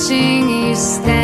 watching you stand.